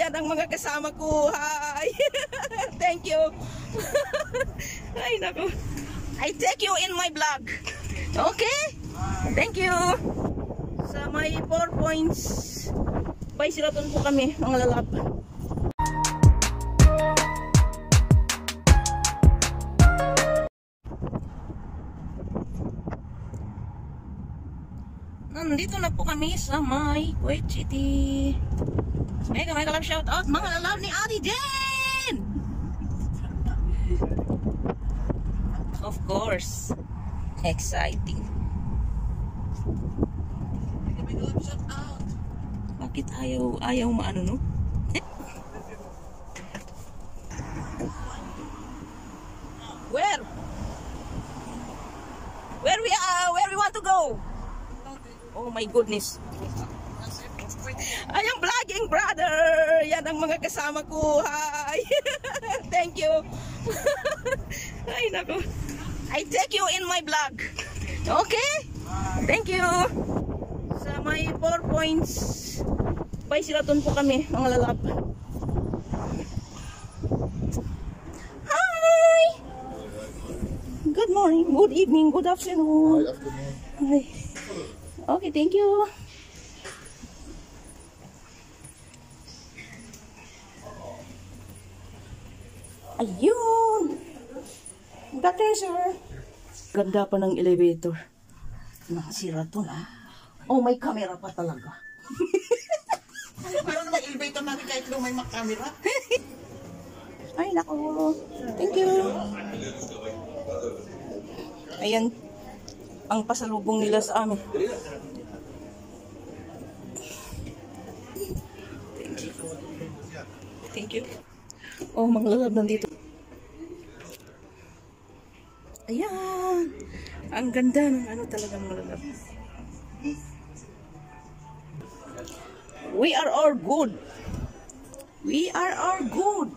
Yan ang mga kasama ko. Hi! Thank you. Ay, naku. I take you in my vlog. Okay? Thank you. Sa may 4 points. Bay Siraton po kami, mga lalap. Nandito na po kami sa may Kuwait City. Mega mega love shout out mga lalab ni Ate Jen! Of course. Exciting. Mega mega love shout out. Bakit ayaw, ayaw maano no? Where? Where we are? Where we want to go? Oh my goodness. I am vlogging, brother. Yan ang mga kasama ko. Hi. Thank you. Ay, nako. I take you in my vlog. Okay? Thank you. Sa may 4 points. Bay Siraton po kami, mga lalap. Hi. Good morning, good evening, good afternoon. Hi. Okay, thank you. Ayun! Afternoon, sir. Ganda pa ng elevator. Nakasira to na. Oh, may camera pa talaga. Parang may elevator natin kahit lumay makamera. Ay, nako. Thank you. Ayan. Ang pasalubong nila sa amin. Thank you. Thank you. Oh, mga lalab nandito. Ayan. Ang ganda ng ano talaga mga lalab. We are all good. We are all good.